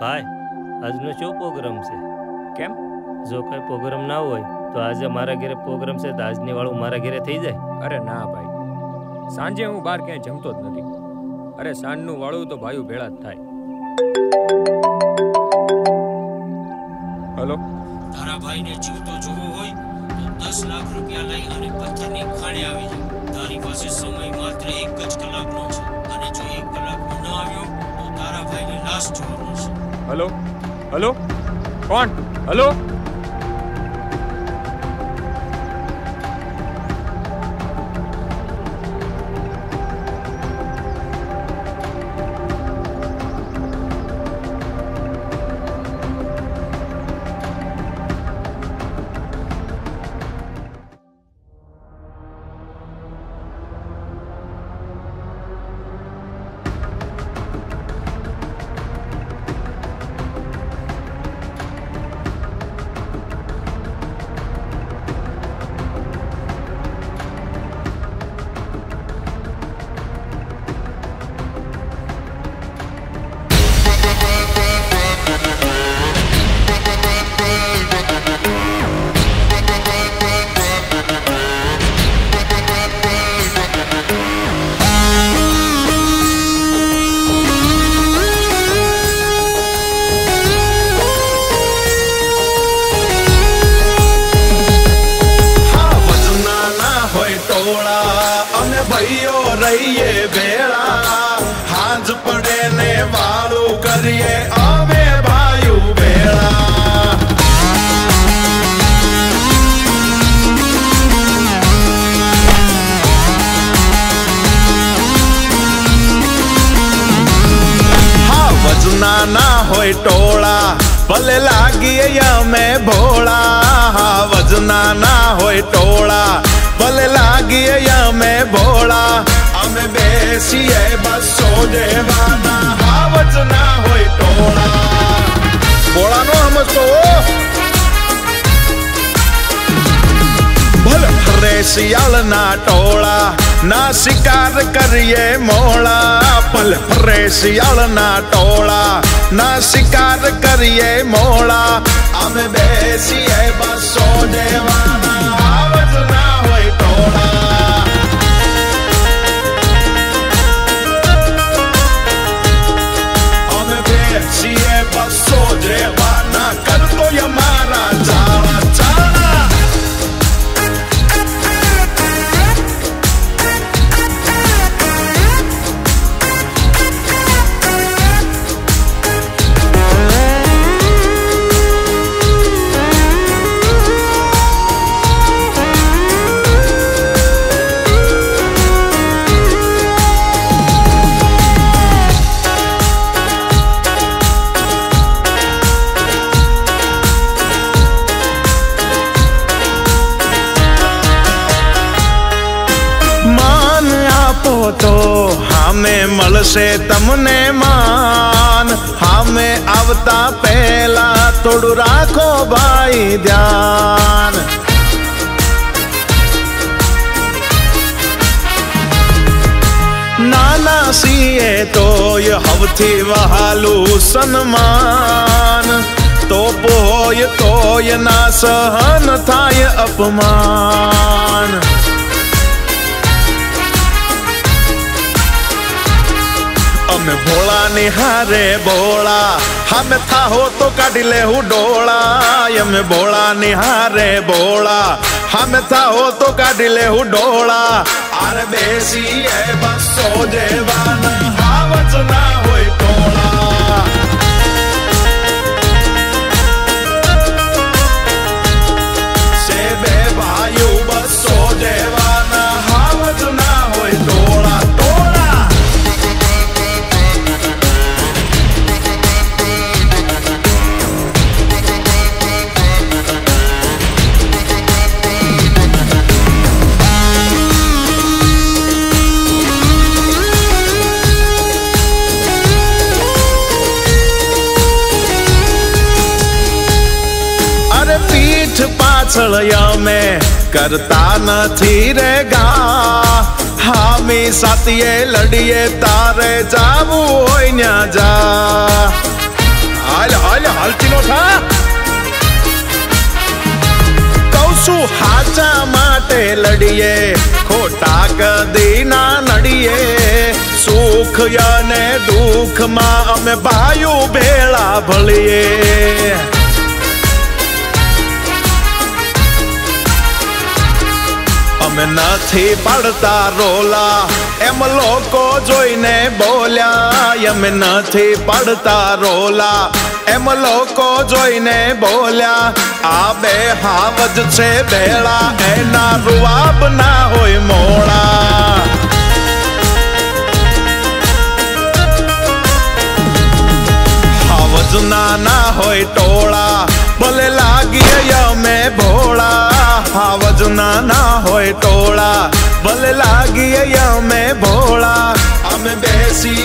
ભાઈ આજનો શું પ્રોગ્રામ છે? કેમ? જો કઈ પ્રોગ્રામ ના હોય તો આજે મારા ઘરે પ્રોગ્રામ છે તો આજની વાળું મારા ઘરે થઈ જાય. અરે ના ભાઈ. સાંજે હું બહાર ક્યાંય જમતો જ નથી. અરે સાંજનું વાળું તો ભાઈઓ ભેળા જ થાય. હલો? તારા ભાઈને જીવતો જોવો હોય તો દસ લાખ રૂપિયા લઈ અને પથ્થરની ખાણે આવી જાય તારી પાસે સમય માત્ર એક જ કલાકનો છે. અને જો એક કલાક ન આવ્યો તો તારા ભાઈની લાશ જોવાનો મળશે हेलो हेलो कौन हेलो ટોળા અમે ભાઈઓ રહીએ ભેળા. હાજ પડે ને વાળું કરીએ અમે ભાઈઓ ભેળા. ના હોય ટોળા. ભલે લાગીએ અમે ભોળા હા વજના ના હોય ટોળા ભલે લાગીએ અમે ભોળા અમે બેસીએ બસો જેવાના હા વજના હોય ટોળા ભોળાનો સમજતો सियाल ना टोला, ना शिकार करिए मोला। पल फरे सियाल ना टोला, ना शिकार करिए मोला। हम बेसिए बसो આપો તો હામે મળશે તમને માન હામે આવતા પહેલા થોડું રાખો ભાઈ ધ્યાન નાના સીએ તોય હવથી વહાલું સન્માન તોપ હોય તોય ના સહન થાય અપમાન हम भोला निहारे बोला। हम था हो तो कट ले डोला यम भोला निहारे बोला। हम था हो तो कट ले डोला अरे बेसी है बस सो देवाना। પીઠ પાછળ અમે કરતા નથી રે ગા હામી સાથીએ લડીએ તારે જાવું હોય ન્યા જા હાલતી નો થા કહું છું હાચા માટે લડીએ ખોટા કદી ના નડીએ સુખ અને દુઃખમાં અમે ભાઈઓ ભેળા ભળીએ અમે નથી પડતા રોલા એમ લોકો જોઈને બોલ્યા અમે નથી પડતા રોલા એમ લોકો જોઈને બોલ્યા આ બે હાવજ છે બેળા એના રૂવાબ लागिया मैं भोला हम बेसी